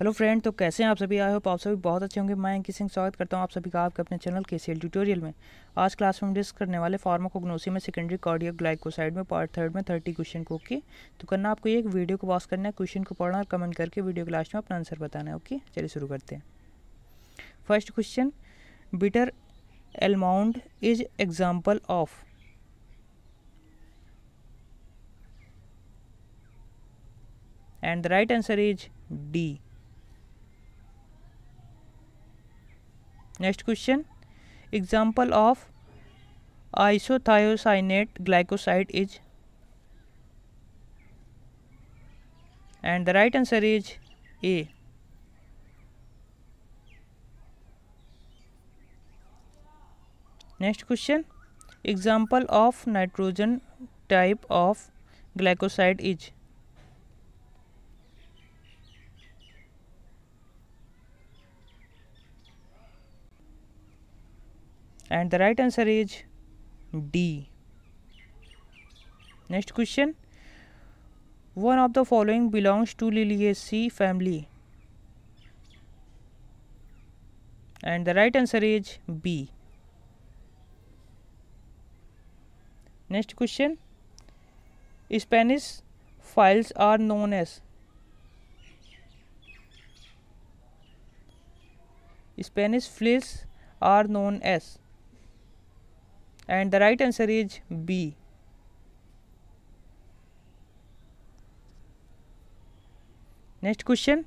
Hello friend तो कैसे हैं आप सभी? आए हो आप सभी बहुत अच्छे होंगे। मैं अंकित सिंह स्वागत करता हूँ आप सभी का आपके अपने चैनल के सी ट्यूटोरियल में। आज क्लास में डिस्क करने वाले फार्माकोग्नोसी में सेकेंडरी कार्डियक ग्लाइकोसाइड में पार्ट थर्ड में थर्टी क्वेश्चन को ओके तो करना आपको एक वीडियो को वॉच करना है क्वेश्चन को पढ़ना और कमेंट करके वीडियो के लास्ट में अपना आंसर बताना है ओके चलिए शुरू करते हैं। First question bitter almond is example of and the right answer is D. Next question example of isothiocyanate glycoside is and the right answer is A next question example of nitrogen type of glycoside is and the right answer is D. Next question one of the following belongs to Liliaceae family and the right answer is B. Next question Spanish flies are known as Spanish flies are known as and the right answer is B. Next question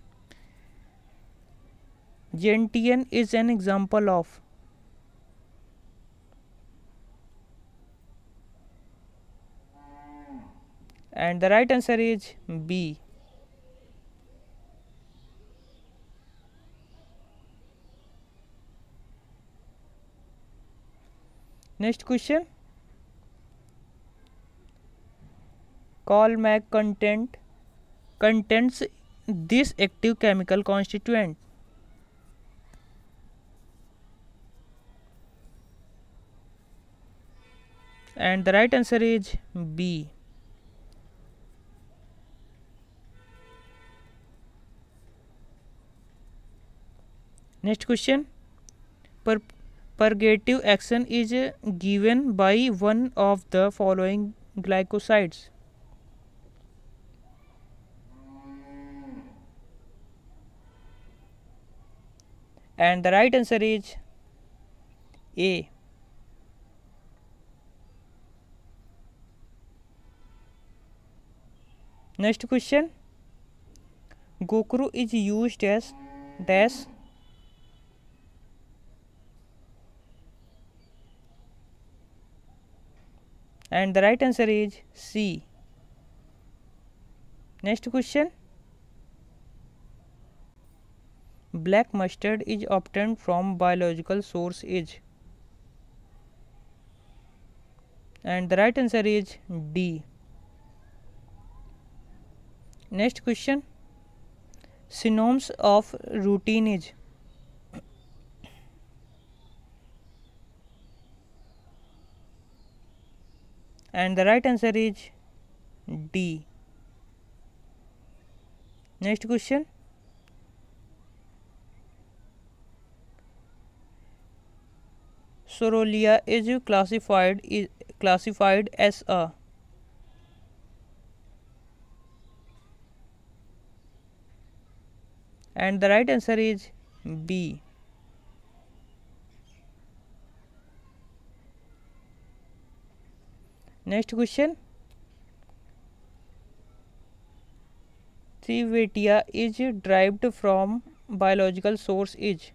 Gentian is an example of and the right answer is B. Next question call mac content contents this active chemical constituent and the right answer is B next question पर purgative action is given by one of the following glycosides and the right answer is A. Next question Gokhru is used as dash and the right answer is C. Next question Black mustard is obtained from biological source is and the right answer is D. Next question Synonyms of rutin is and the right answer is D. Next question Psoralea is classified is classified as a and the right answer is B. Next question त्रिवेटिया is derived from biological source is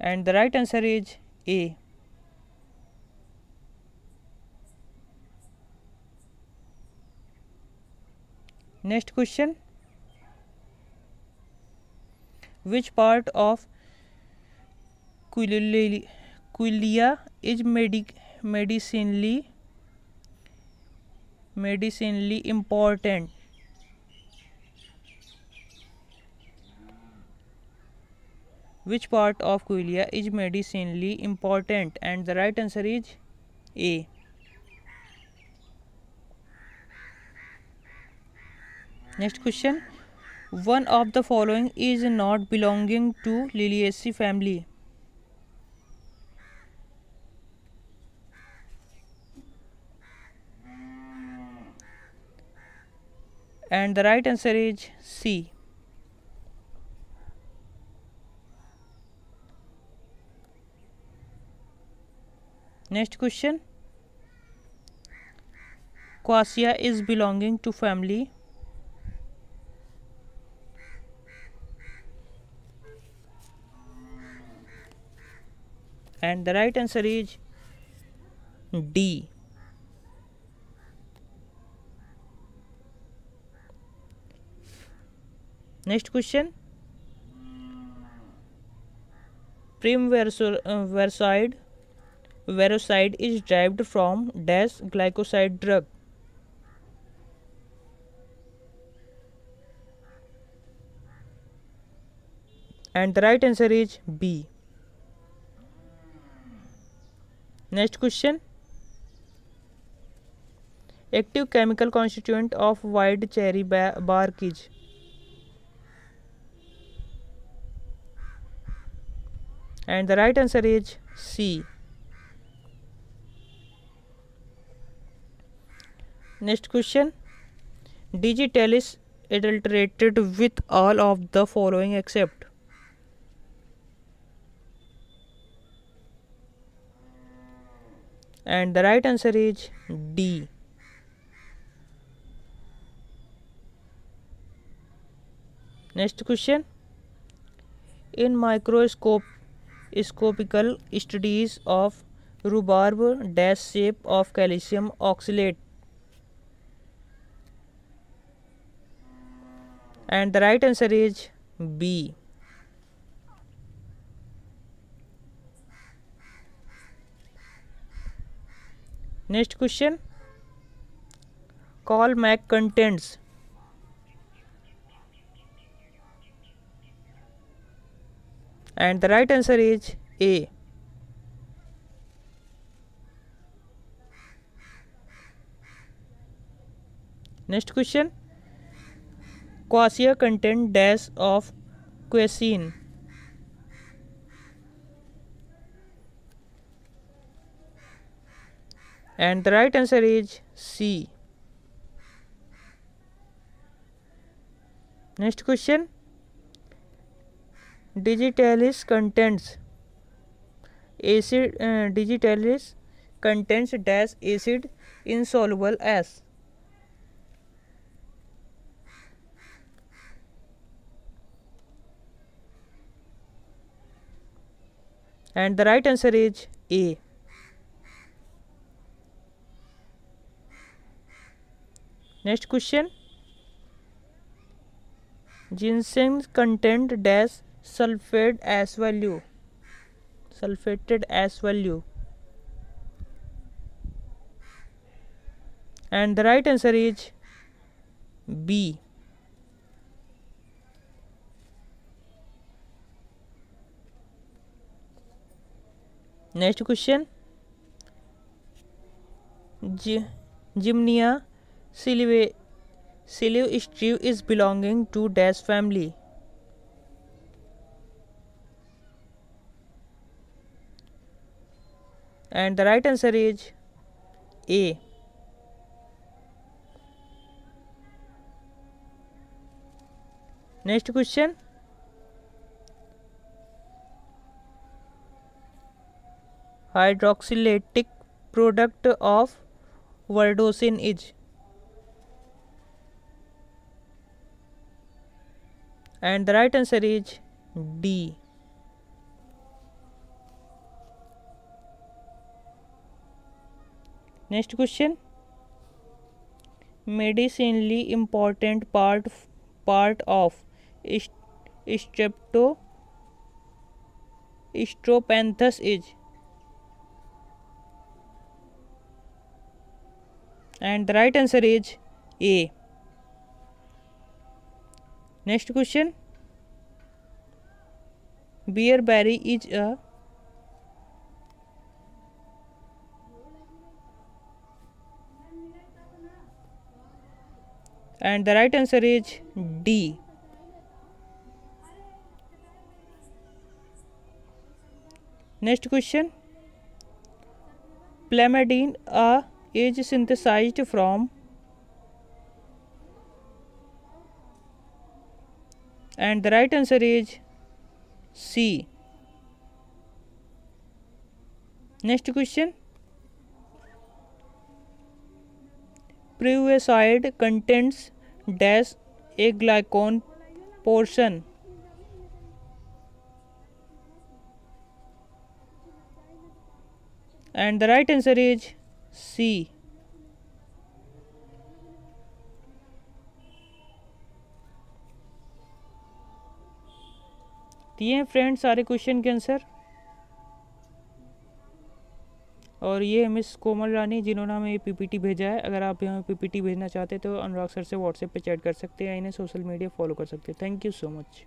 and the right answer is A next question which part of quilla is medic medicinally medicinally important which part of quilla is medicinally important and the right answer is a next question One of the following is not belonging to Liliaceae family. And the right answer is C. Next question. Quassia is belonging to family and the right answer is D. Next question. Prim uh, Verside Verocide is derived from dash glycoside drug. And the right answer is B. Next question. Active chemical constituent of white cherry bark is and the right answer is C. Next question. Digitalis adulterated with all of the following except and the right answer is D. Next question. In microscope scopical studies of rhubarb dash shape of calcium oxalate and the right answer is B. Next question. Kalmegh contents. And the right answer is A next question quassia content dash of quassin and the right answer is C. Next question Digitalis contains acid uh, digitalis contains dash acid insoluble ash and the right answer is A. Next question ginseng content dash sulphate S value sulphated S value and the right answer is B next question gymnema सिलिवे, sylvestre is belonging to dash family. And the right answer is A. Next question. Hydroxylatic product of verdosin is and the right answer is D. Next question. Medicinally important part part of strepto Strophanthus is and the right answer is A. Next question. Bearberry is a and the right answer is D next question plamedine a is synthesised from and the right answer is C. Next question. Previouside contains dash a glycone portion and the right answer is C. दिए हैं friend सारे question के answer और ये miss कोमल रानी जिन्होंने हमें ये PPT भेजा है, अगर आप यहाँ पीपीटी भेजना चाहते हैं तो अनुराग सर से व्हाट्सएप पे चैट कर सकते हैं इन्हें सोशल मीडिया फॉलो कर सकते हैं। Thank you so much